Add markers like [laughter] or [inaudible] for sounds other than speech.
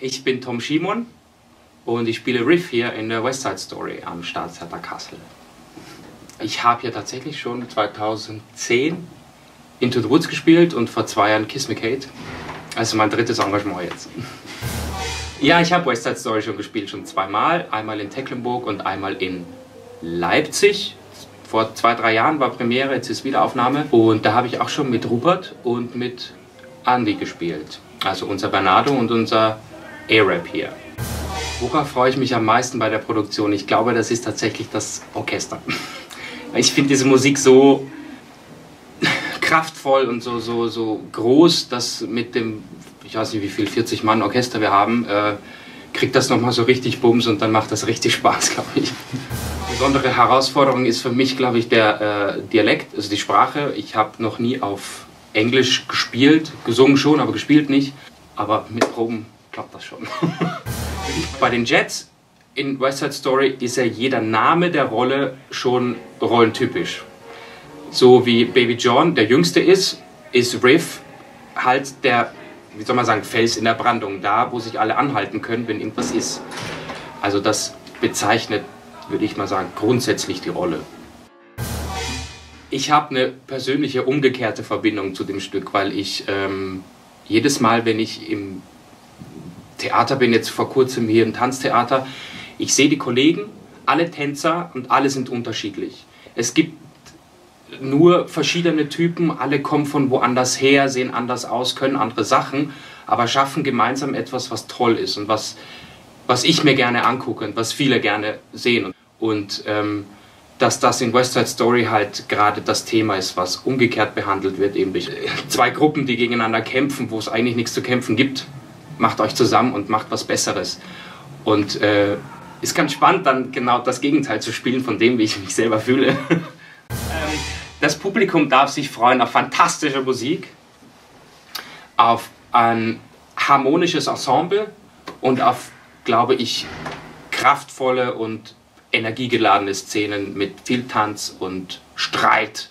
ich bin Tom Schimon und ich spiele Riff hier in der West Side Story am Staatstheater Kassel. Ich habe hier tatsächlich schon 2010 Into the Woods gespielt und vor zwei Jahren Kiss Me Kate. Also mein drittes Engagement jetzt. Ja, ich habe West Side Story schon gespielt, schon zweimal. Einmal in Tecklenburg und einmal in Leipzig. Vor zwei, drei Jahren war Premiere, jetzt ist Wiederaufnahme. Und da habe ich auch schon mit Rupert und mit Andy gespielt. Also unser Bernardo und unser A-Rap hier. Worauf freue ich mich am meisten bei der Produktion? Ich glaube, das ist tatsächlich das Orchester. [laughs] Ich finde diese Musik so [laughs] kraftvoll und so, so, so groß, dass mit dem, ich weiß nicht wie viel, 40 Mann Orchester wir haben, äh, kriegt das nochmal so richtig Bums und dann macht das richtig Spaß, [laughs] glaube ich. Besondere Herausforderung ist für mich, glaube ich, der äh, Dialekt, also die Sprache. Ich habe noch nie auf Englisch gespielt, gesungen schon, aber gespielt nicht. Aber mit Proben klappt das schon. [laughs] Bei den Jets in West Side Story ist ja jeder Name der Rolle schon rollentypisch. So wie Baby John der Jüngste ist, ist Riff halt der, wie soll man sagen, Fels in der Brandung, da wo sich alle anhalten können, wenn irgendwas ist. Also das bezeichnet, würde ich mal sagen, grundsätzlich die Rolle. Ich habe eine persönliche umgekehrte Verbindung zu dem Stück, weil ich ähm, jedes Mal, wenn ich im Theater bin, jetzt vor kurzem hier im Tanztheater, ich sehe die Kollegen, alle Tänzer und alle sind unterschiedlich. Es gibt nur verschiedene Typen, alle kommen von woanders her, sehen anders aus, können andere Sachen, aber schaffen gemeinsam etwas, was toll ist und was, was ich mir gerne angucke und was viele gerne sehen. Und ähm, dass das in West Side Story halt gerade das Thema ist, was umgekehrt behandelt wird, eben durch zwei Gruppen, die gegeneinander kämpfen, wo es eigentlich nichts zu kämpfen gibt. Macht euch zusammen und macht was Besseres. Und äh, ist ganz spannend, dann genau das Gegenteil zu spielen von dem, wie ich mich selber fühle. [laughs] Ähm, das Publikum darf sich freuen auf fantastische Musik, auf ein harmonisches Ensemble und auf, glaube ich, kraftvolle und energiegeladene Szenen mit viel Tanz und Streit